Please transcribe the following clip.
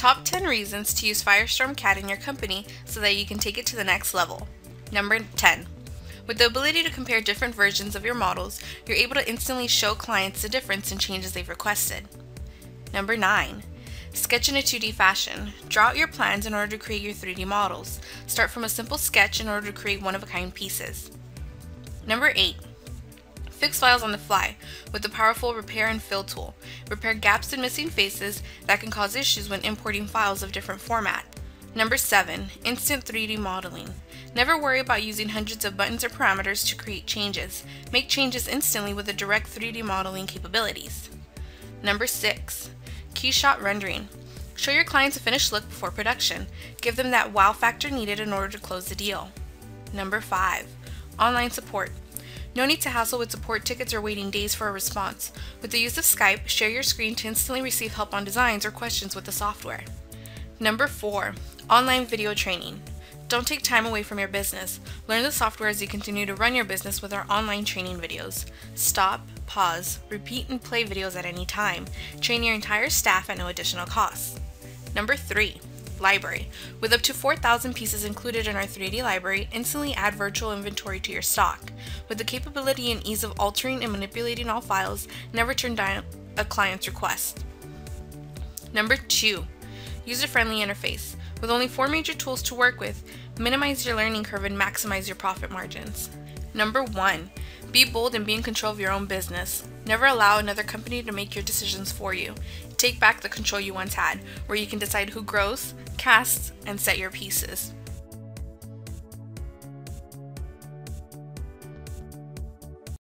Top 10 reasons to use Firestorm CAD in your company so that you can take it to the next level. Number 10. With the ability to compare different versions of your models, you're able to instantly show clients the difference in changes they've requested. Number 9. Sketch in a 2D fashion. Draw out your plans in order to create your 3D models. Start from a simple sketch in order to create one-of-a-kind pieces. Number 8. Fix files on the fly with the powerful Repair and Fill tool. Repair gaps and missing faces that can cause issues when importing files of different format. Number 7. Instant 3D modeling. Never worry about using hundreds of buttons or parameters to create changes. Make changes instantly with the direct 3D modeling capabilities. Number 6. Keyshot rendering. Show your clients a finished look before production. Give them that wow factor needed in order to close the deal. Number 5. Online support. No need to hassle with support tickets or waiting days for a response. With the use of Skype, share your screen to instantly receive help on designs or questions with the software. Number 4. Online video training. Don't take time away from your business. Learn the software as you continue to run your business with our online training videos. Stop, pause, repeat, and play videos at any time. Train your entire staff at no additional cost. Number 3. Library. With up to 4,000 pieces included in our 3D library, instantly add virtual inventory to your stock. With the capability and ease of altering and manipulating all files, never turn down a client's request. Number 2. User-friendly interface. With only four major tools to work with, minimize your learning curve and maximize your profit margins. Number 1. Be bold and be in control of your own business. Never allow another company to make your decisions for you. Take back the control you once had, where you can decide who grows, casts, and set your pieces.